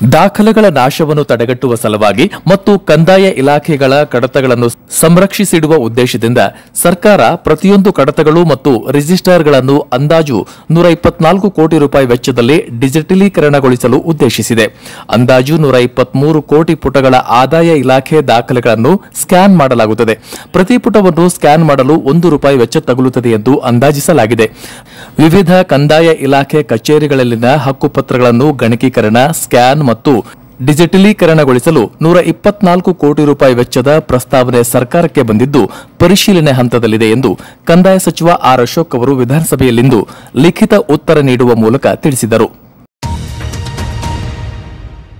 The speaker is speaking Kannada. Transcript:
ದಾಖಲೆಗಳ ನಾಶವನ್ನು ತಡೆಗಟ್ಟುವ ಸಲುವಾಗಿ ಮತ್ತು ಕಂದಾಯ ಇಲಾಖೆಗಳ ಕಡತಗಳನ್ನು ಸಂರಕ್ಷಿಸಿಡುವ ಉದ್ದೇಶದಿಂದ ಸರ್ಕಾರ ಪ್ರತಿಯೊಂದು ಕಡತಗಳು ಮತ್ತು ರಿಜಿಸ್ಟರ್ಗಳನ್ನು ಅಂದಾಜು ನೂರ ಇಪ್ಪತ್ನಾಲ್ಕು ಕೋಟಿ ರೂಪಾಯಿ ವೆಚ್ಚದಲ್ಲಿ ಡಿಜಿಟಲೀಕರಣಗೊಳಿಸಲು ಉದ್ದೇಶಿಸಿದೆ. ಅಂದಾಜು ನೂರ ಇಪ್ಪತ್ಮೂರು ಕೋಟಿ ಪುಟಗಳ ಆದಾಯ ಇಲಾಖೆ ದಾಖಲೆಗಳನ್ನು ಸ್ಕ್ಯಾನ್ ಮಾಡಲಾಗುತ್ತದೆ. ಪ್ರತಿ ಪುಟವನ್ನು ಸ್ಕ್ಯಾನ್ ಮಾಡಲು ಒಂದು ರೂಪಾಯಿ ವೆಚ್ಚ ತಗುಲುತ್ತದೆ ಎಂದು ಅಂದಾಜಿಸಲಾಗಿದೆ. ವಿವಿಧ ಕಂದಾಯ ಇಲಾಖೆ ಕಚೇರಿಗಳಲ್ಲಿನ ಹಕ್ಕುಪತ್ರಗಳನ್ನು ಗಣಕೀಕರಣ, ಸ್ಕ್ಯಾನ್ ಮತ್ತು ಡಿಜಿಟಲೀಕರಣಗೊಳಿಸಲು ನೂರ ಇಪ್ಪತ್ನಾಲ್ಕು ಕೋಟಿ ರೂಪಾಯಿ ವೆಚ್ಚದ ಪ್ರಸ್ತಾವನೆ ಸರ್ಕಾರಕ್ಕೆ ಬಂದಿದ್ದು ಪರಿಶೀಲನೆ ಹಂತದಲ್ಲಿದೆ ಎಂದು ಕಂದಾಯ ಸಚಿವ ಆರ್ ಅಶೋಕ್ ಅವರು ವಿಧಾನಸಭೆಯಲ್ಲಿಂದು ಲಿಖಿತ ಉತ್ತರ ನೀಡುವ ಮೂಲಕ ತಿಳಿಸಿದರು.